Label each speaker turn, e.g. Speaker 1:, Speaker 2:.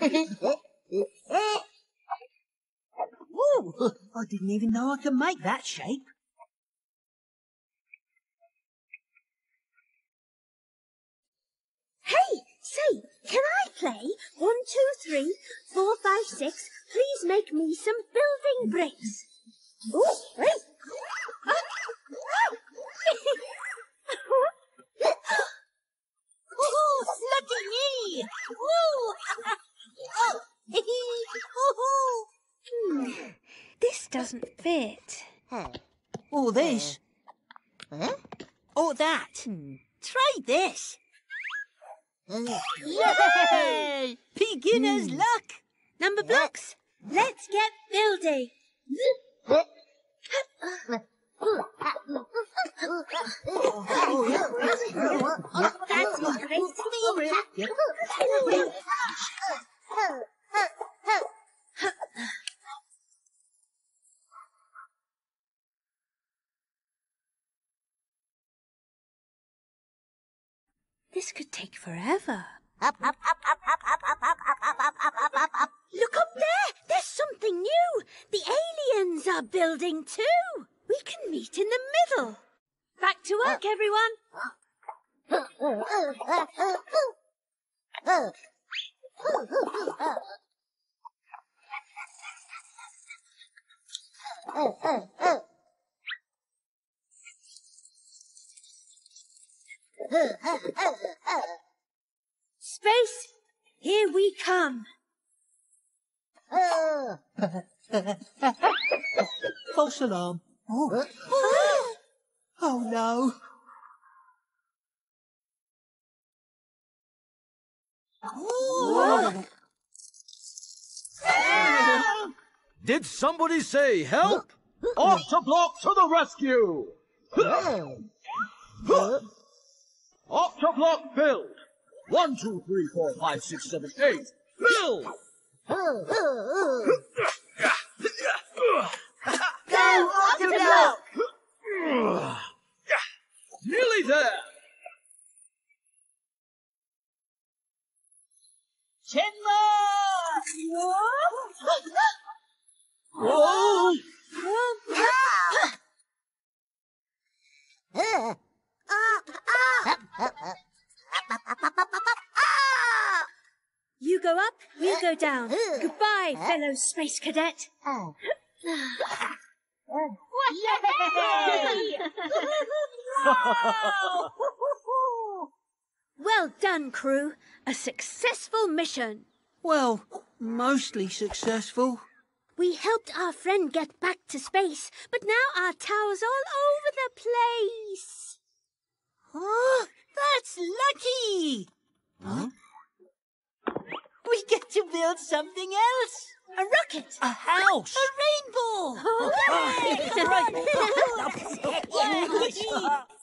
Speaker 1: Whoa! I didn't even know I could make that shape.
Speaker 2: Hey, say, can I play? One, two, three, four, five, six. Please make me some building bricks. Ooh, hey.
Speaker 1: Ooh, lucky me! Woo!
Speaker 2: this doesn't fit.
Speaker 1: Or this. Uh, or that. Hmm. Try this. Uh. Yay! Beginner's hmm.
Speaker 2: luck. Numberblocks, let's get building. That's great. This could take forever. Look up there! There's something new! The aliens are building too! We can meet in the middle! Back to work, everyone! Space, here we come!
Speaker 1: False alarm. Oh, oh no. Whoa.
Speaker 3: Did somebody say help? Octoblock to the rescue! Octoblock build! One, two, three, four, five, six, seven, eight. Build!
Speaker 1: Go, Octoblock!
Speaker 3: Nearly there!
Speaker 1: Ten more! Whoa!
Speaker 2: Go up, we go down. Uh, uh, Goodbye, uh. fellow space cadet. Oh. Well done, crew. A successful mission.
Speaker 1: Well, mostly successful.
Speaker 2: We helped our friend get back to space, but now our tower's all over the place.
Speaker 1: Oh, that's lucky!
Speaker 3: Huh?
Speaker 1: We get to build something else.
Speaker 2: A rocket.
Speaker 1: A house. A rainbow.
Speaker 2: Hooray!
Speaker 1: Right.